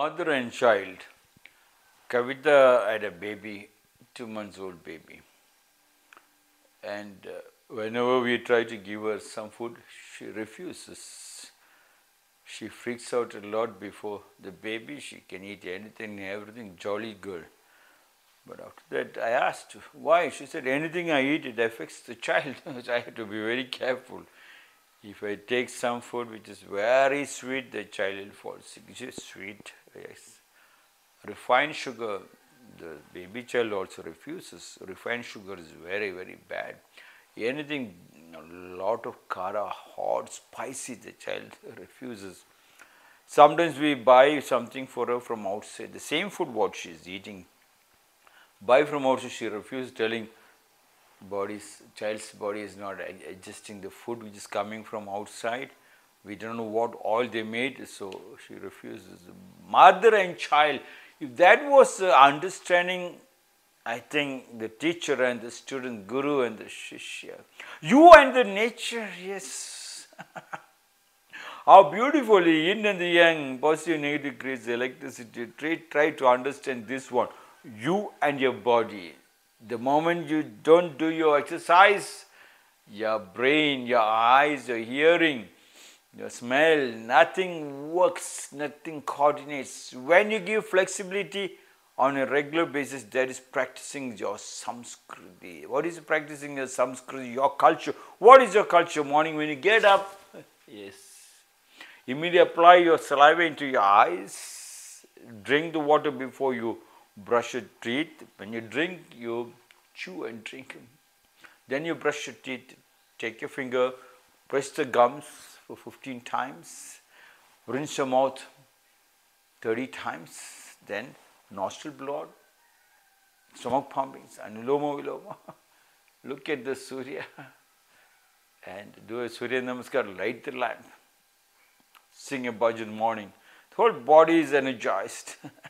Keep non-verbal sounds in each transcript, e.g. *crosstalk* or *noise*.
Mother and child. Kavita had a baby, two months old baby. And uh, whenever we try to give her some food, she refuses. She freaks out a lot before the baby. She can eat anything, everything, jolly girl. But after that, I asked why. She said, anything I eat, it affects the child. *laughs* I have to be very careful. If I take some food which is very sweet, the child will fall sick. Sweet, yes. Refined sugar, the baby child also refuses. Refined sugar is very, very bad. Anything, a lot of kara, hot, spicy, the child *laughs* refuses. Sometimes we buy something for her from outside, the same food what she is eating. Buy from outside, she refuses, telling body's child's body is not adjusting the food which is coming from outside. We don't know what oil they made, so she refuses. Mother and child, if that was uh, understanding, I think the teacher and the student, guru and the shishya, you and the nature, yes. *laughs* How beautifully yin and the yang, positive negative creates electricity. Try, try to understand this one. You and your body. The moment you don't do your exercise, your brain, your eyes, your hearing, your smell, nothing works, nothing coordinates. When you give flexibility on a regular basis, that is practicing your samskriti. What is practicing your samskriti? Your culture. What is your culture? Morning when you get up, *laughs* yes. Immediately apply your saliva into your eyes. Drink the water before you brush your teeth. When you drink, you chew and drink. Then you brush your teeth. Take your finger, press the gums for 15 times. Rinse your mouth 30 times. Then nostril blood, stomach pumpings, anuloma viloma. *laughs* Look at the Surya *laughs* and do a Surya Namaskar, light the lamp. Sing a bhajan morning. The whole body is energized. *laughs*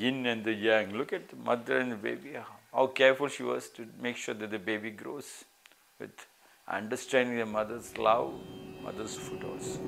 yin and the yang. Look at the mother and the baby, how careful she was to make sure that the baby grows with understanding the mother's love, mother's food also.